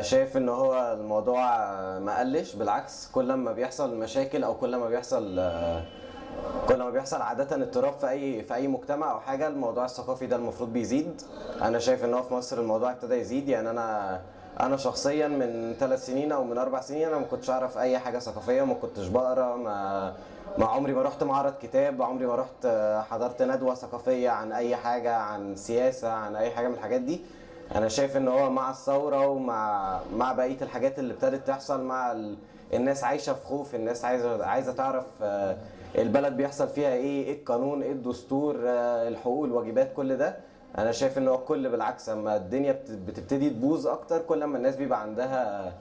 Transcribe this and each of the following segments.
شايف إن هو الموضوع ما قلش بالعكس كل ما بيحصل مشاكل أو كل ما بيحصل كل ما بيحصل عادة اضطراب في أي في أي مجتمع أو حاجة الموضوع الثقافي ده المفروض بيزيد. أنا شايف إن هو في مصر الموضوع ابتدى يزيد. يعني أنا أنا شخصيا من ثلاث سنين أو من أربع سنين أنا ما كنتش أعرف أي حاجة ثقافية ما كنتش بقرأ ما ما عمري ما رحت معرض كتاب عمري ما رحت حضرت ندوة ثقافية عن أي حاجة عن سياسة عن أي حاجة من الحاجات دي. أنا شايف إن هو مع الثورة ومع مع بقية الحاجات اللي ابتدت تحصل مع ال... الناس عايشة في خوف الناس عايزه عايزة تعرف آه، البلد بيحصل فيها إيه إيه القانون إيه الدستور آه، الحقوق الواجبات كل ده. أنا شايف إن هو الكل بالعكس أما الدنيا بت- بتبتدي تبوظ أكتر كل ما الناس بيبقى عندها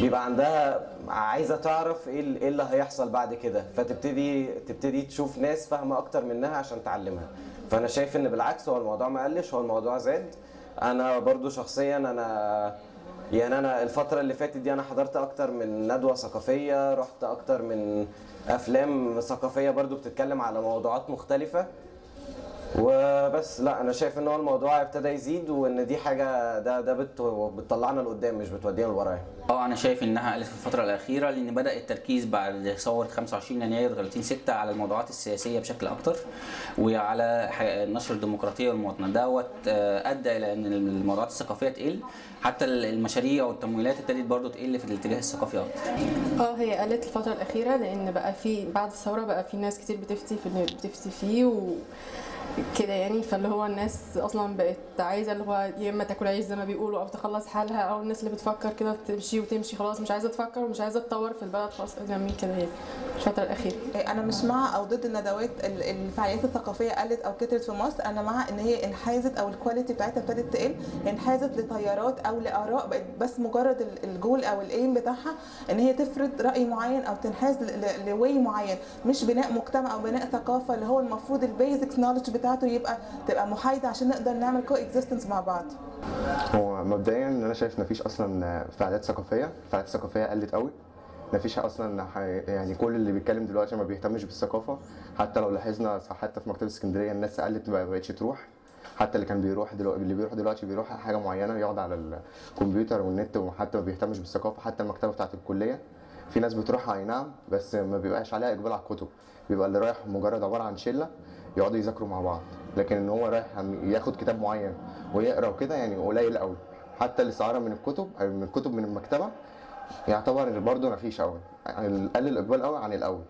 بيبقى عندها عايزة تعرف إيه إيه اللي هيحصل بعد كده. فتبتدي تبتدي تشوف ناس فاهمة أكتر منها عشان تعلمها. فأنا شايف إن بالعكس هو الموضوع ما قلش هو الموضوع زاد. أنا برضو شخصيا أنا يعني أنا الفترة اللي فاتت دي أنا حضرت أكتر من ندوة ثقافية رحت أكتر من أفلام ثقافية برضو بتتكلم على موضوعات مختلفة. وبس لا أنا شايف إن هو الموضوع ابتدى يزيد وإن دي حاجة ده ده بت- بتطلعنا لقدام مش بتودينا لورا يعني. أه أنا شايف إنها قلت في الفترة الأخيرة لأن بدأ التركيز بعد ثوره 25 يناير و30 6 على الموضوعات السياسية بشكل أكتر وعلى نشر الديمقراطية والمواطنة دوت آه، أدى إلى إن الموضوعات الثقافية تقل حتى المشاريع والتمويلات ابتدت برضو تقل في الاتجاه الثقافي أكتر أه هي قلت الفترة الأخيرة لأن بقى في بعد الثورة بقى في ناس كتير بتفتي في اللي بتفتي فيه و كده يعني فاللي هو الناس أصلا بقت عايزة اللي هو يا إما تاكل عيش زي ما بيقولوا أو تخلص حالها أو الناس اللي بتفكر كده تمشي وتمشي خلاص مش عايزة تفكر ومش عايزة تطور في البلد خلاص. نعمل كده هي الفترة الأخيرة. أنا مش مع أو ضد الندوات ال- الفعاليات الثقافية قلت أو كترت في مصر. أنا مع إن هي انحازت أو ال quality بتاعتها ابتدت تقل انحازت لتيارات أو لآراء بقت بس مجرد ال- الجول أو ال aim بتاعها إن هي تفرض رأي معين أو تنحاز لرأي معين مش بناء مجتمع أو بناء ثقافة اللي هو المفروض ال basic knowledge بتاعته يبقى تبقى محايدة عشان نقدر نعمل coexistence مع بعض. هو مبدئيا أنا شايف مفيش أصلا فعاليات ثقافية الفعاليات الثقافيه قلت قوي. مفيش أصلا يعني كل اللي بيتكلم دلوقتي ما بيهتمش بالثقافة. حتى لو لاحظنا حتى في مكتبة اسكندرية الناس قلت ما بقتش تروح. حتى اللي كان بيروح دلوقتي اللي بيروح دلوقتي بيروح حاجة معينة يقعد على الكمبيوتر والنت وحتى ما بيهتمش بالثقافة. حتى المكتبة بتاعت الكلية في ناس بتروحها أي نعم بس ما بيبقاش عليها إقبال على الكتب. بيبقى اللي رايح مجرد عبارة عن شلة يقعدوا يذاكروا مع بعض. لكن إن هو رايح ياخد كتاب معين ويقرأ وكده يعني قليل قوي حتى الاستعاره من الكتب من الكتب من المكتبة يعتبر برضه مفيش قوي يعني قل الإقبال قوي عن الأول.